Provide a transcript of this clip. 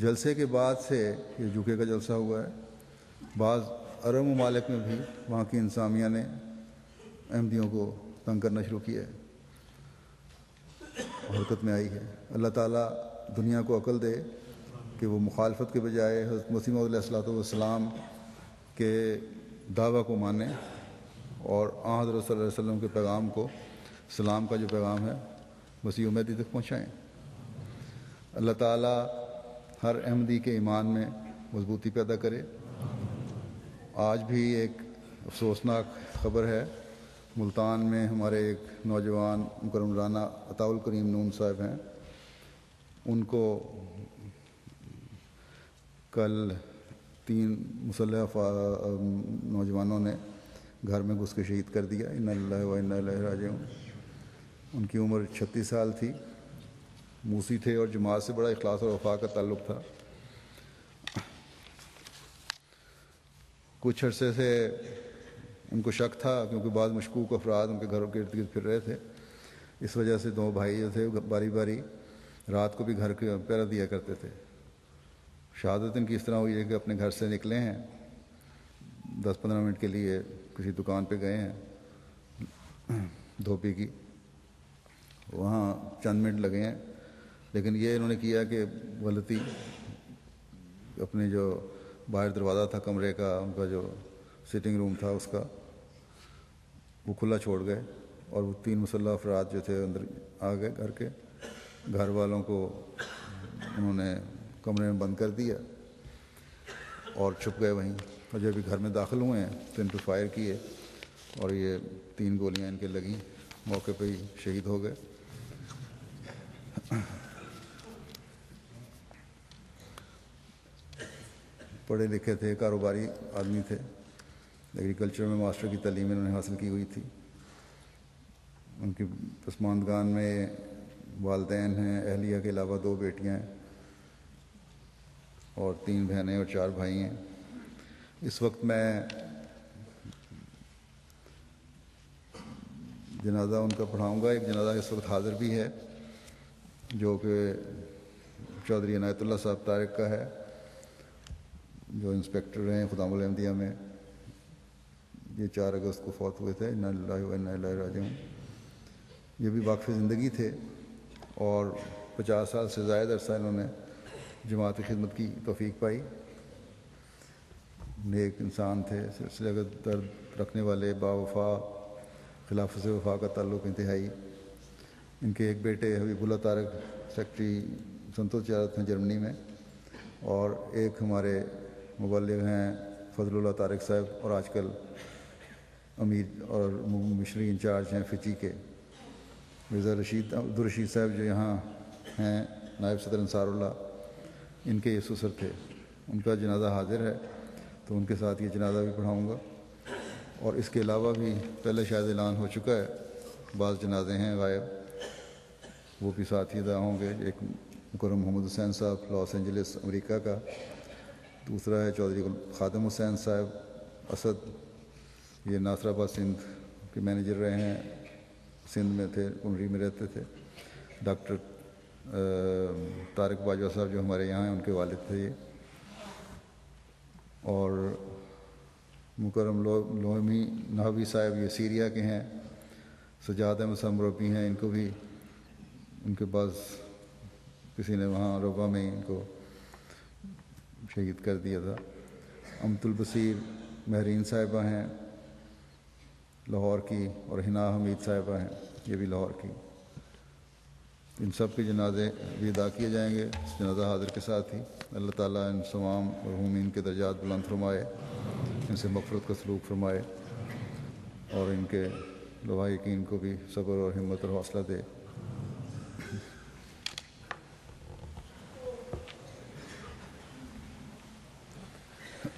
जलसे के बाद से ये यूके का जलसा हुआ है। बाज़ अरब ममालिक में भी वहाँ की इंसामिया ने अहमदियों को तंग करना शुरू किया है। हरकत में आई है। अल्लाह ताला दुनिया को अकल दे कि वो मुखालफत के बजाय हज़रत मसीम के दावा को माने और हज़रत वसल्लम के पैगाम को, सलाम का जो पैगाम है, मसीह उम्मीदी तक पहुँचाएँ। अल्लाह ताला हर अहमदी के ईमान में मजबूती पैदा करे। आज भी एक अफसोसनाक खबर है। मुल्तान में हमारे एक नौजवान मुकरम राना अताउल करीम नून साहब हैं। उनको कल तीन मुसल नौजवानों ने घर में घुस के शहीद कर दिया। इन राज उनकी उम्र छत्तीस साल थी। मूसी थे और जमात से बड़ा इखलास और वफा का ताल्लुक़ था। कुछ अरसे से उनको शक था क्योंकि बाद मशकूक अफराद उनके घरों के इर्द गिर्द फिर रहे थे। इस वजह से दो भाई जो थे बारी बारी रात को भी घर के पहरा दिया करते थे। शहादत इनकी इस तरह हुई है कि अपने घर से निकले हैं दस पंद्रह मिनट के लिए किसी दुकान पे गए हैं धोपी की। वहाँ चंद मिनट लगे हैं। लेकिन ये इन्होंने किया कि गलती अपने जो बाहर दरवाज़ा था, कमरे का, उनका जो सिटिंग रूम था उसका, वो खुला छोड़ गए और वो तीन मुसल्ह अफराद जो थे अंदर आ गए घर के। घर वालों को उन्होंने कमरे में बंद कर दिया और छुप गए वहीं। और जब भी घर में दाखिल हुए हैं तो इन पर फायर किए और ये तीन गोलियाँ इनके लगी। मौके पे ही शहीद हो गए। पढ़े लिखे थे, कारोबारी आदमी थे। एग्रीकल्चर में मास्टर की तलीम इन्होंने हासिल की हुई थी। उनकी पसमानदगान में वालदेन हैं, अहलिया के अलावा दो बेटियाँ हैं और तीन बहनें और चार भाई हैं। इस वक्त मैं जनाजा उनका पढ़ाऊँगा। एक जनाजा इस वक्त हाजिर भी है, जो कि चौधरी अनायतुल्ला साहब तारिक का है। जो इंस्पेक्टर हैं खुदामुल अहमदिया में ये चार अगस्त को फौत हुए थे राजूँ ये भी वाकफ़ ज़िंदगी थे और पचास साल से ज़ायद अरसा इन्होंने जमात खिदमत की तोफ़ी पाई। नेक इंसान थे, सिलसिले का दर्द रखने वाले, बावफा, खिलाफ से वफा का ताल्लुक़ इंतहाई। इनके एक बेटे हबीबुल्ला तारक, सेक्रेटरी संतोष चारत हैं जर्मनी में और एक हमारे मुबलिग हैं, फजलुल्लाह तारक साहब और आजकल अमीर और मिशरी इंचार्ज हैं फ़िची के। मिर्ज़ा रशीद अब्दुलरशीद साहब जो यहाँ हैं, नायब सदर अंसारुल्लाह, इनके ये ससुर थे। उनका जनाजा हाजिर है तो उनके साथ ये जनाजा भी पढ़ाऊँगा। और इसके अलावा भी पहले शायद ऐलान हो चुका है, बाज़ जनाजे हैं गायब। वो भी साथ ही अदा होंगे, एक मुकरम मोहम्मद हुसैन साहब, लॉस एंजलिस, अमेरिका का। दूसरा है चौधरी ख़ादम हुसैन साहब, असद, ये नासराबाद सिंध के मैनेजर रहे हैं, सिंध में थे उमरी में रहते थे। डॉक्टर तारक बाजवा साहब जो हमारे यहाँ हैं, उनके वालिद थे ये। और मुकरम लो, लोहमी नहवी साहब ये सीरिया के हैं, सजाद अहमद समरबी हैं, इनको भी, उनके पास किसी ने वहाँ रोबा में इनको शहीद कर दिया था। अमतुल बसीर महरीन साहिबा हैं, लाहौर की, और हिना हमीद साहिबा हैं, ये भी लाहौर की। इन सब के जनाजे भी अदा किए जाएँगे, जनाजा हाजिर के साथ ही। अल्लाह ताला इन तमाम मरहूमिन के दर्जात बुलंद फरमाए, इनसे मफरत का सलूक फरमाए, और इनके लवाकिन को भी सब्र और हिम्मत और हौसला दे।